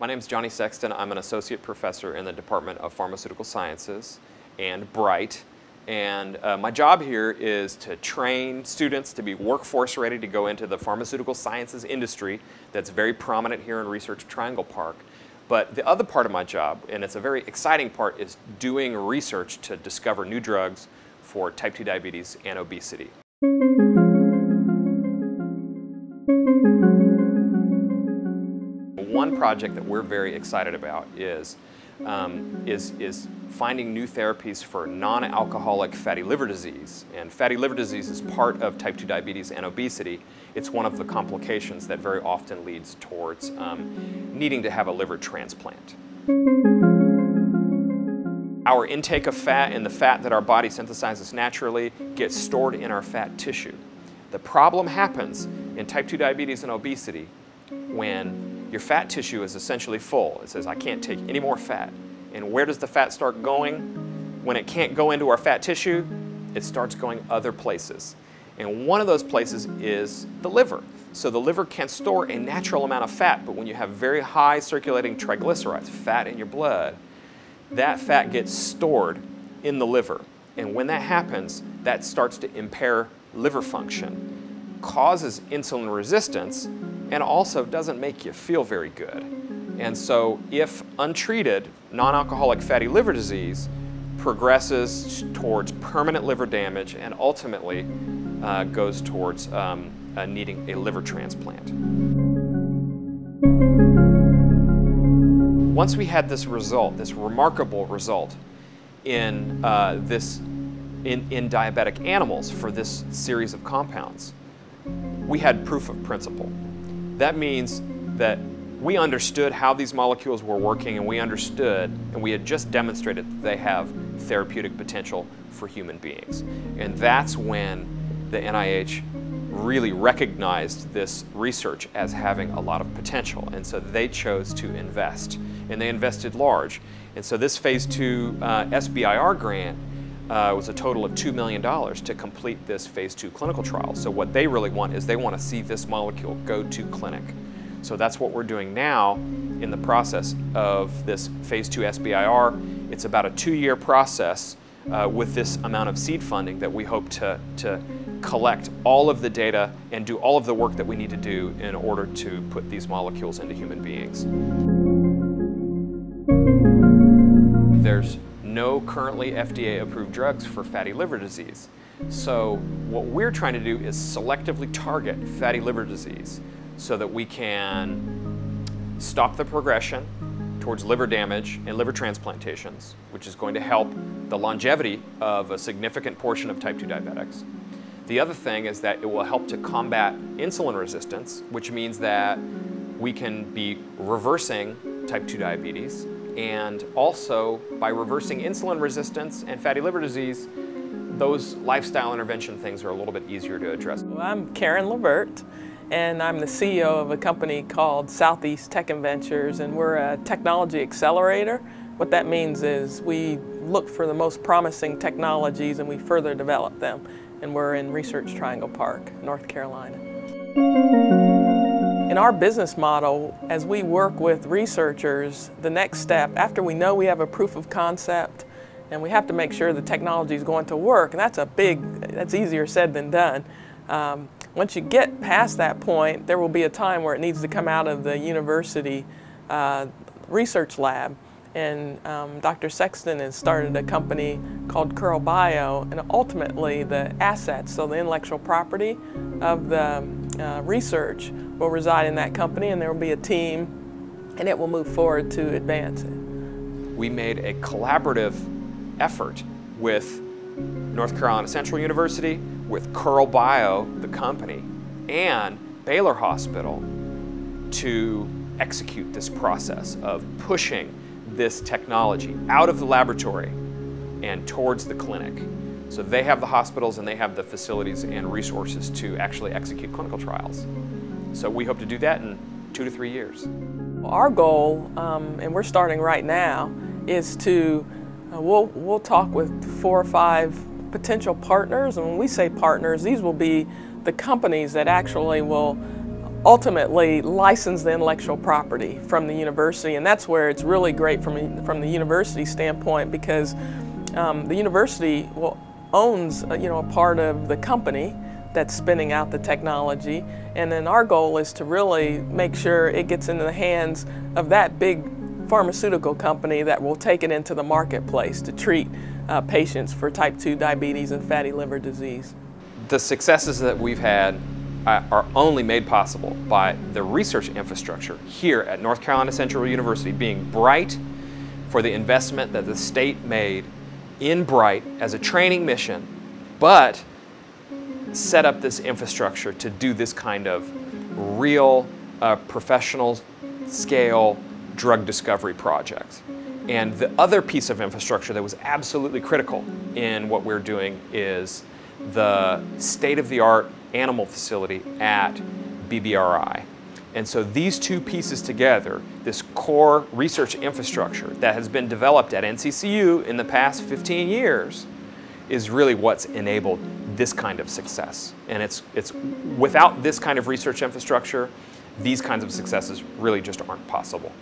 My name is Johnny Sexton. I'm an associate professor in the Department of Pharmaceutical Sciences and BRITE. And uh, my job here is to train students to be workforce ready to go into the pharmaceutical sciences industry that's very prominent here in Research Triangle Park. But the other part of my job, and it's a very exciting part, is doing research to discover new drugs for type 2 diabetes and obesity. One project that we're very excited about is, um, is, is finding new therapies for non-alcoholic fatty liver disease. And fatty liver disease is part of type 2 diabetes and obesity. It's one of the complications that very often leads towards um, needing to have a liver transplant. Our intake of fat and the fat that our body synthesizes naturally gets stored in our fat tissue. The problem happens in type 2 diabetes and obesity when your fat tissue is essentially full. It says, I can't take any more fat. And where does the fat start going? When it can't go into our fat tissue, it starts going other places. And one of those places is the liver. So the liver can store a natural amount of fat, but when you have very high circulating triglycerides, fat in your blood, that fat gets stored in the liver. And when that happens, that starts to impair liver function, causes insulin resistance, and also doesn't make you feel very good. And so if untreated, non-alcoholic fatty liver disease progresses towards permanent liver damage and ultimately uh, goes towards um, uh, needing a liver transplant. Once we had this result, this remarkable result in uh, this in, in diabetic animals for this series of compounds, we had proof of principle. That means that we understood how these molecules were working and we understood and we had just demonstrated that they have therapeutic potential for human beings. And that's when the NIH really recognized this research as having a lot of potential. And so they chose to invest and they invested large. And so this phase two uh, SBIR grant uh, was a total of $2 million to complete this phase two clinical trial. So what they really want is they want to see this molecule go to clinic. So that's what we're doing now in the process of this phase two SBIR. It's about a two-year process uh, with this amount of seed funding that we hope to, to collect all of the data and do all of the work that we need to do in order to put these molecules into human beings. There's no currently FDA approved drugs for fatty liver disease. So what we're trying to do is selectively target fatty liver disease so that we can stop the progression towards liver damage and liver transplantations, which is going to help the longevity of a significant portion of type 2 diabetics. The other thing is that it will help to combat insulin resistance, which means that we can be reversing type 2 diabetes and also by reversing insulin resistance and fatty liver disease, those lifestyle intervention things are a little bit easier to address. Well, I'm Karen Levert and I'm the CEO of a company called Southeast Tech Ventures, and we're a technology accelerator. What that means is we look for the most promising technologies and we further develop them. And we're in Research Triangle Park, North Carolina. In our business model, as we work with researchers, the next step, after we know we have a proof of concept, and we have to make sure the technology is going to work, and that's a big, that's easier said than done. Um, once you get past that point, there will be a time where it needs to come out of the university uh, research lab. And um, Dr. Sexton has started a company called Curl Bio, and ultimately the assets, so the intellectual property of the uh, research will reside in that company, and there will be a team, and it will move forward to advance it. We made a collaborative effort with North Carolina Central University, with Curl Bio, the company, and Baylor Hospital to execute this process of pushing this technology out of the laboratory and towards the clinic. So they have the hospitals and they have the facilities and resources to actually execute clinical trials. So we hope to do that in two to three years. Our goal, um, and we're starting right now, is to, uh, we'll, we'll talk with four or five potential partners, and when we say partners, these will be the companies that actually will ultimately license the intellectual property from the university. And that's where it's really great from, from the university standpoint because um, the university well, owns uh, you know, a part of the company that's spinning out the technology. And then our goal is to really make sure it gets into the hands of that big pharmaceutical company that will take it into the marketplace to treat uh, patients for type 2 diabetes and fatty liver disease. The successes that we've had uh, are only made possible by the research infrastructure here at North Carolina Central University being BRITE for the investment that the state made in BRITE as a training mission, but set up this infrastructure to do this kind of real uh, professional scale drug discovery projects. And the other piece of infrastructure that was absolutely critical in what we're doing is the state-of-the-art animal facility at BBRI. And so these two pieces together, this core research infrastructure that has been developed at NCCU in the past 15 years, is really what's enabled this kind of success. And it's, it's without this kind of research infrastructure, these kinds of successes really just aren't possible.